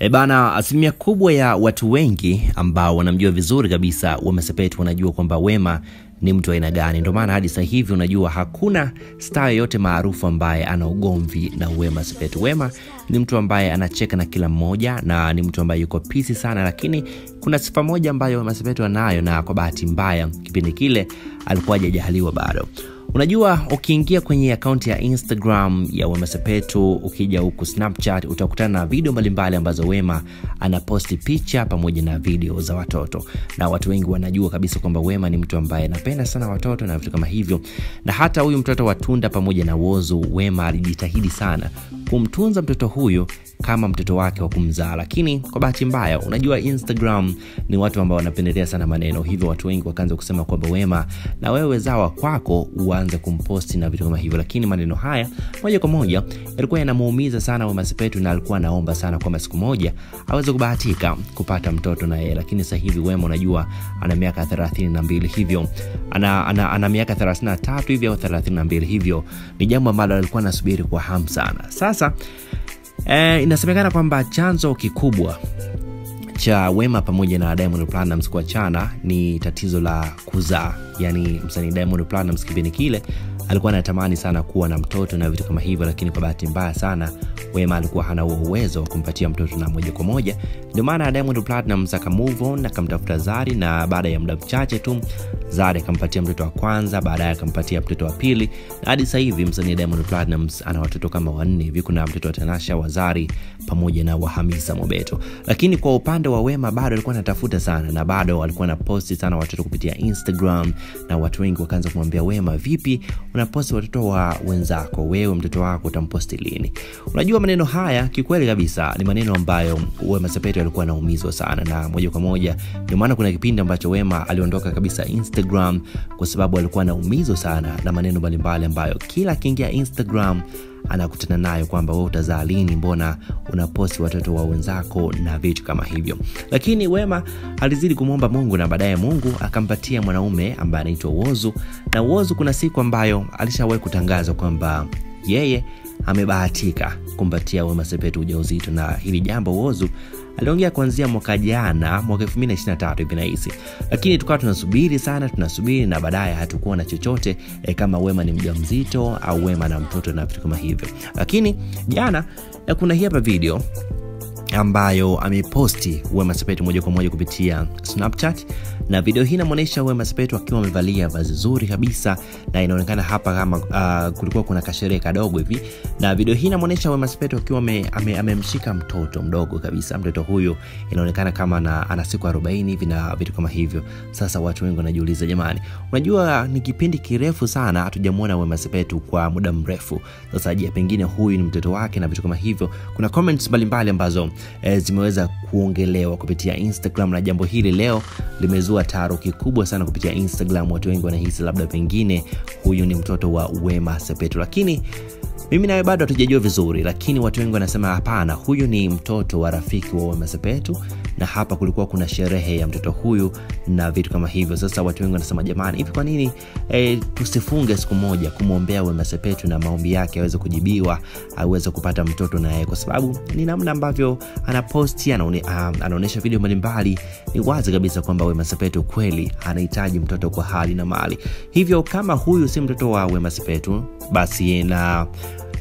E bana, asilimia kubwa ya watu wengi ambao wanamjua vizuri kabisa Wema Sepetu wanajua kwamba Wema ni mtu aina gani. Ndio maana hadi sasa hivi unajua hakuna star yoyote maarufu ambaye ana ugomvi na Wema Sepetu. Wema ni mtu ambaye anacheka na kila mmoja na ni mtu ambaye yuko pisi sana, lakini kuna sifa moja ambayo Wema Sepetu anayo, na kwa bahati mbaya kipindi kile alikuwa hajajaliwa bado. Unajua, ukiingia kwenye akaunti ya Instagram ya Wema Sepetu, ukija huku Snapchat, utakutana na video mbalimbali ambazo Wema anaposti picha pamoja na video za watoto, na watu wengi wanajua kabisa kwamba Wema ni mtu ambaye anapenda sana watoto na vitu kama hivyo. Na hata huyu mtoto wa Tunda pamoja na Wozu, Wema alijitahidi sana kumtunza mtoto huyu kama mtoto wake wa kumzaa, lakini kwa bahati mbaya, unajua Instagram ni watu ambao wanapendelea sana maneno, hivyo watu wengi wakaanza kusema kwamba Wema, na wewe zawa kwako uanze kumposti na vitu kama hivyo, lakini maneno haya moja kwa moja yalikuwa yanamuumiza sana Wema Sepetu, na alikuwa anaomba sana kwamba siku moja aweze kubahatika kupata mtoto na yeye, lakini sasa hivi Wema unajua ana miaka 32 hivyo. Ana, ana, ana miaka 33 hivi au 32 hivyo, ni jambo ambalo alikuwa anasubiri kwa hamu sana. Sasa E, inasemekana kwamba chanzo kikubwa cha Wema pamoja na Diamond Platnumz kuachana ni tatizo la kuzaa. Yani msanii Diamond Platnumz kipindi kile alikuwa anatamani sana kuwa na mtoto na vitu kama hivyo, lakini kwa bahati mbaya sana Wema alikuwa hana huo uwezo wa kumpatia mtoto na moja kwa moja. Ndio maana Diamond Platnumz aka move on akamtafuta Zari, na baada ya muda mchache tu Zari akampatia mtoto wa kwanza, baadaye akampatia mtoto wa pili, na hadi sasa hivi msanii Diamond Platnumz ana watoto kama wanne hivi. Kuna mtoto wa Tanasha wa Zari pamoja na wa Hamisa Mobeto. Lakini kwa upande wa Wema bado alikuwa anatafuta sana, na bado alikuwa anaposti sana watoto kupitia Instagram, na watu wengi wakaanza kumwambia Wema, vipi unaposti watoto wa wenzako, wewe mtoto wako utamposti lini? Unajua maneno haya kikweli kabisa ni maneno ambayo Wema Sepetu alikuwa anaumizwa sana, na moja kwa moja ndio maana kuna kipindi ambacho Wema aliondoka kabisa Instagram kwa sababu alikuwa anaumizwa sana na maneno mbalimbali ambayo kila akiingia Instagram anakutana nayo kwamba wewe utazaa lini, mbona unaposti watoto wa wenzako na vitu kama hivyo. Lakini Wema alizidi kumwomba Mungu na baadaye Mungu akampatia mwanaume ambaye anaitwa wozu na wozu kuna siku ambayo alishawahi kutangaza kwamba yeye amebahatika kumpatia Wema Sepetu ujauzito, na hili jambo Whozu aliongea kuanzia mwaka jana mwaka 2023 hivi nahisi, lakini tukawa tunasubiri sana tunasubiri, na baadaye hatukuona na chochote e, kama Wema ni mjamzito au Wema na mtoto na vitu kama hivyo. Lakini jana e, kuna hii hapa video ambayo ameposti Wema Sepetu moja kwa moja kupitia Snapchat na video hii inamwonyesha Wema Sepetu akiwa amevalia vazi zuri kabisa, na inaonekana hapa kama uh, kulikuwa kuna kasherehe kadogo hivi, na video hii inamwonyesha Wema Sepetu akiwa amemshika ame, mtoto mdogo kabisa. Mtoto huyo inaonekana kama na, ana siku 40 hivi na vitu kama hivyo. Sasa watu wengi wanajiuliza, jamani, unajua ni kipindi kirefu sana hatujamwona Wema Sepetu kwa muda mrefu. Sasa je, pengine huyu ni mtoto wake na vitu kama hivyo? Kuna comments mbalimbali ambazo eh, zimeweza kuongelewa kupitia Instagram na jambo hili leo limezua taaruki kubwa sana kupitia Instagram. Watu wengi wanahisi labda pengine huyu ni mtoto wa Wema Sepetu, lakini mimi nawe bado hatujajua vizuri, lakini watu wengi wanasema hapana, huyu ni mtoto wa rafiki wa Wema Sepetu, na hapa kulikuwa kuna sherehe ya mtoto huyu na vitu kama hivyo. Sasa watu wengi wanasema jamani, hivi kwa nini e, tusifunge siku moja kumwombea Wema Sepetu na maombi yake aweze kujibiwa, aweze kupata mtoto naye, kwa sababu ni namna ambavyo anaposti, anaone, anaonyesha video mbalimbali. Ni wazi kabisa kwamba Wema Sepetu kweli anahitaji mtoto kwa hali na mali. Hivyo kama huyu si mtoto wa Wema Sepetu, basi na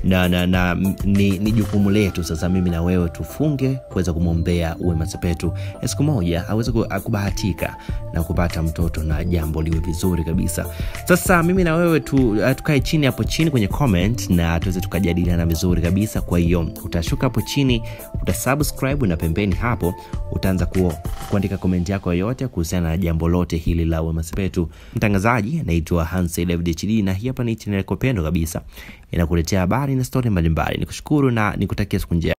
na, na, na ni, ni jukumu letu sasa, mimi na wewe tufunge kuweza kumwombea Wema Sepetu siku moja aweze kubahatika na kupata mtoto na jambo liwe vizuri kabisa. Sasa mimi na wewe tu, tukae chini hapo chini kwenye comment na tuweze tukajadiliana vizuri kabisa. Kwa hiyo utashuka hapo chini, utasubscribe na pembeni hapo utaanza ku, kuandika komenti yako yoyote kuhusiana na jambo lote hili la Wema Sepetu. Mtangazaji anaitwa Hansi David HD na hii hapa ni channel yako pendwa kabisa inakuletea habari na stori mbalimbali. Nikushukuru na nikutakia siku njema.